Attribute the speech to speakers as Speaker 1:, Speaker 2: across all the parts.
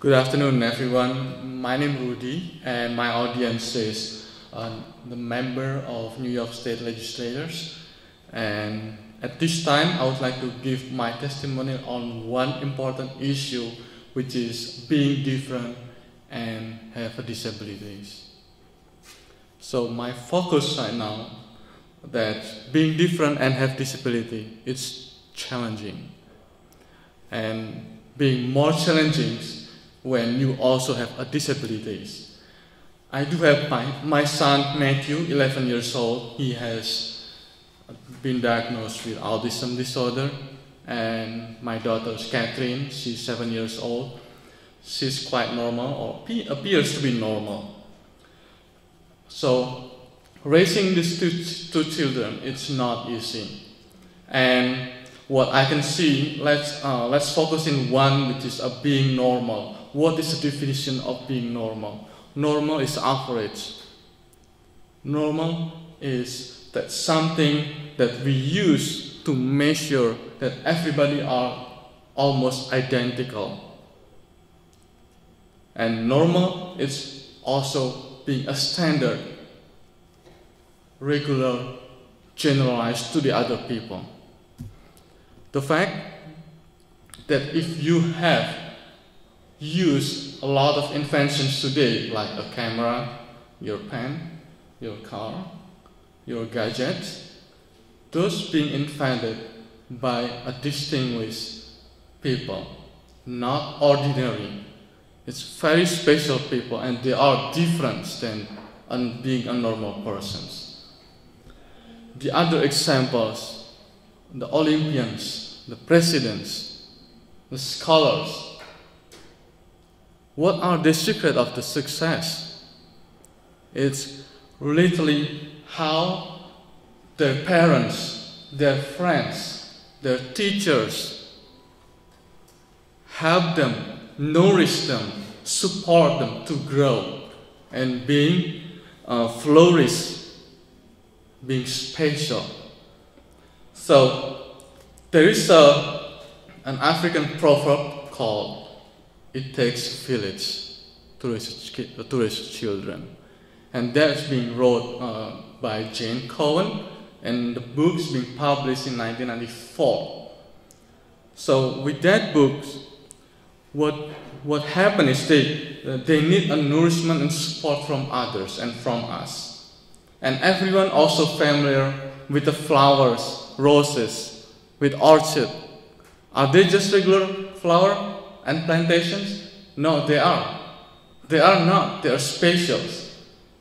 Speaker 1: Good afternoon, everyone. My name is Rudy, and my audience is uh, the member of New York State legislators. And at this time, I would like to give my testimony on one important issue, which is being different and have disabilities. So my focus right now that being different and have disability is challenging and being more challenging when you also have a disabilities. I do have my, my son Matthew, 11 years old. He has been diagnosed with autism disorder. And my daughter Catherine, she's seven years old. She's quite normal or appears to be normal. So raising these two, two children, it's not easy. And what I can see, let's, uh, let's focus in one which is a being normal. What is the definition of being normal? Normal is average. Normal is that something that we use to measure that everybody are almost identical. And normal is also being a standard, regular, generalized to the other people. The fact that if you have used a lot of inventions today, like a camera, your pen, your car, your gadget, those being invented by a distinguished people, not ordinary. It's very special people and they are different than being a normal persons. The other examples the Olympians, the presidents, the scholars. What are the secret of the success? It's literally how their parents, their friends, their teachers help them, nourish them, support them to grow and being uh, flourish, being special. So there is a, an African proverb called "It takes village to raise, children," and that's being wrote uh, by Jane Cohen, and the book's been published in 1994. So with that book, what what happened is they they need a nourishment and support from others and from us, and everyone also familiar with the flowers roses, with orchid. Are they just regular flower and plantations? No, they are. They are not. They are special.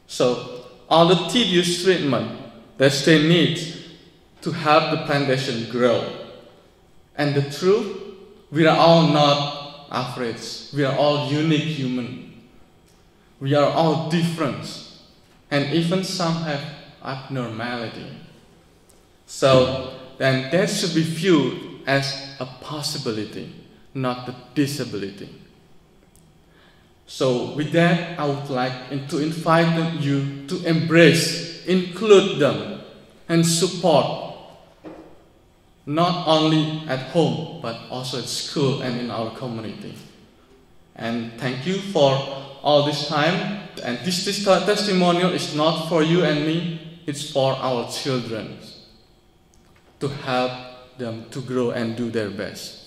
Speaker 1: So all the tedious treatment that they need to help the plantation grow. And the truth, we are all not average. We are all unique human. We are all different. And even some have abnormality. So then that should be viewed as a possibility, not a disability. So with that, I would like to invite you to embrace, include them, and support, not only at home, but also at school and in our community. And thank you for all this time. And this, this testimonial is not for you and me, it's for our children to help them to grow and do their best.